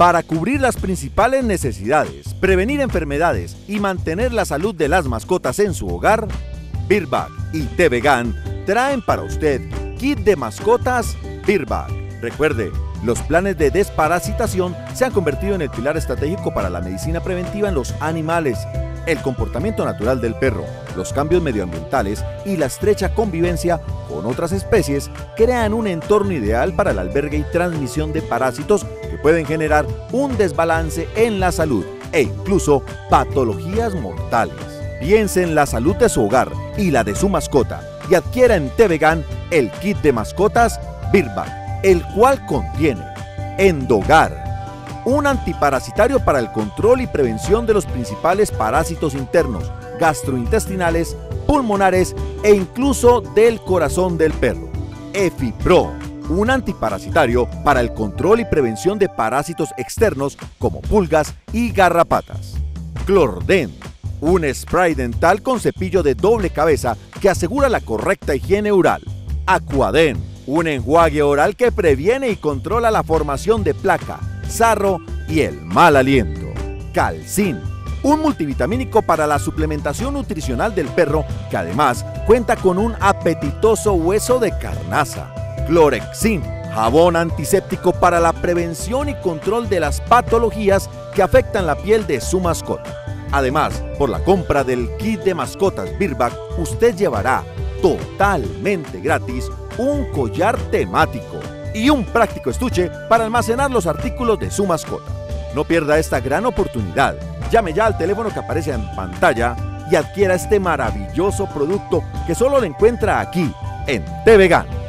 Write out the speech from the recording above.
Para cubrir las principales necesidades, prevenir enfermedades y mantener la salud de las mascotas en su hogar, Birbag y T-Vegan traen para usted kit de mascotas Birbag. Recuerde, los planes de desparasitación se han convertido en el pilar estratégico para la medicina preventiva en los animales. El comportamiento natural del perro, los cambios medioambientales y la estrecha convivencia con otras especies crean un entorno ideal para el albergue y transmisión de parásitos que pueden generar un desbalance en la salud e incluso patologías mortales. Piense en la salud de su hogar y la de su mascota y adquiera en T-Vegan el kit de mascotas Birbag el cual contiene Endogar, un antiparasitario para el control y prevención de los principales parásitos internos, gastrointestinales, pulmonares e incluso del corazón del perro. EfiPro, un antiparasitario para el control y prevención de parásitos externos como pulgas y garrapatas. Clorden, un spray dental con cepillo de doble cabeza que asegura la correcta higiene oral. Aquaden, un enjuague oral que previene y controla la formación de placa, sarro y el mal aliento. Calcin, un multivitamínico para la suplementación nutricional del perro que además cuenta con un apetitoso hueso de carnaza. Clorexin, jabón antiséptico para la prevención y control de las patologías que afectan la piel de su mascota. Además, por la compra del kit de mascotas Birback, usted llevará totalmente gratis un collar temático y un práctico estuche para almacenar los artículos de su mascota. No pierda esta gran oportunidad. Llame ya al teléfono que aparece en pantalla y adquiera este maravilloso producto que solo lo encuentra aquí en TVGAN.